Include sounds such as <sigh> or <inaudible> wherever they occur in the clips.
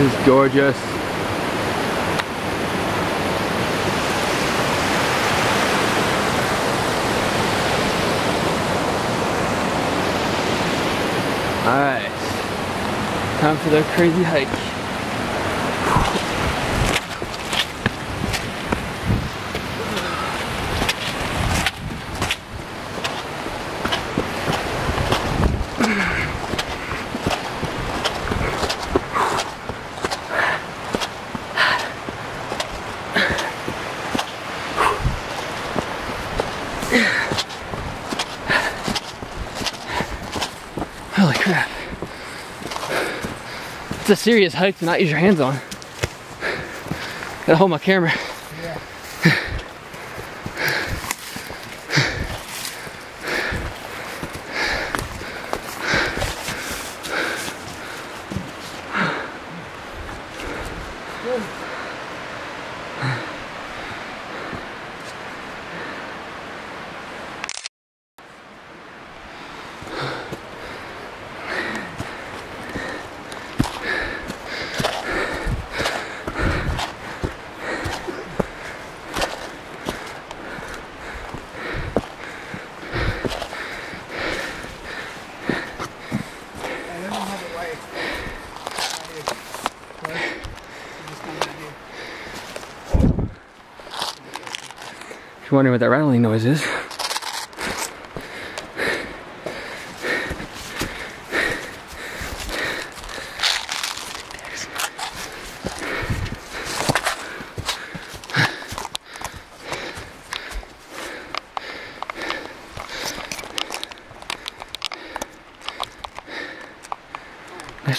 This is gorgeous. Alright. Time for the crazy hike. Holy crap. It's a serious hike to not use your hands on. Gotta hold my camera. You're wondering what that rattling noise is,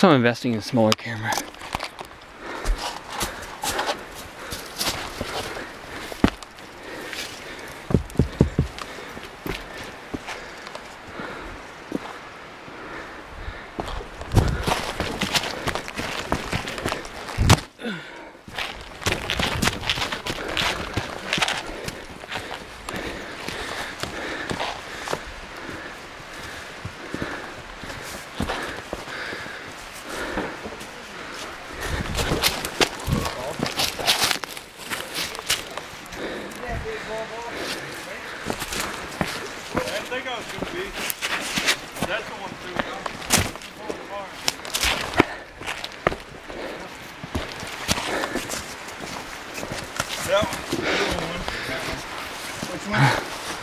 I'm investing in a smaller camera. Think I was gonna be. That's the one through. That the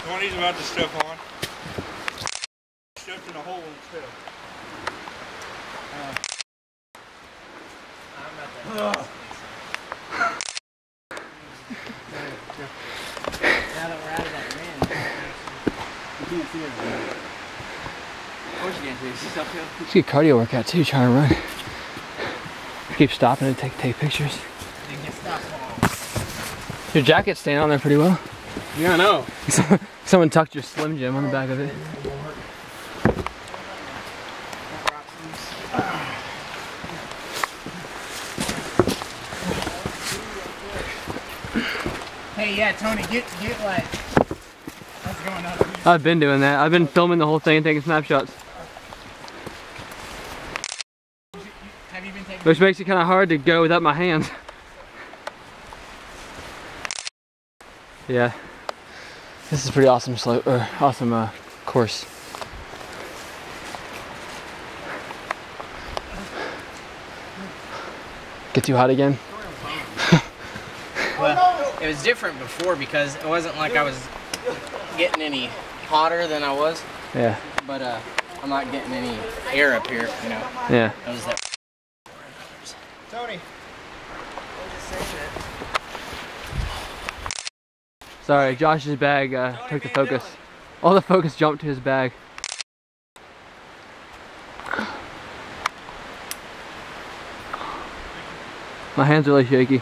one. He's about to step on. Stepped in a hole instead. Now that we're out of that wind, you can't see it. Of course you can't see it. It's uphill. It's a good cardio workout too, trying to run. Keep stopping and take take pictures. You can stop. Your jacket's staying on there pretty well. Yeah, I know. <laughs> Someone tucked your Slim Jim on the back of it. Hey, yeah, Tony, get get like. What's going on? I've been doing that. I've been filming the whole thing and taking snapshots, Have you been taking? which makes it kind of hard to go without my hands. Yeah, this is a pretty awesome slope or awesome uh, course. Get too hot again? Well, it was different before because it wasn't like I was getting any hotter than I was, Yeah, but uh, I'm not getting any air up here. You know, yeah. it was that. Tony. Sorry, Josh's bag uh, took the focus. All the focus jumped to his bag. My hands are really shaky.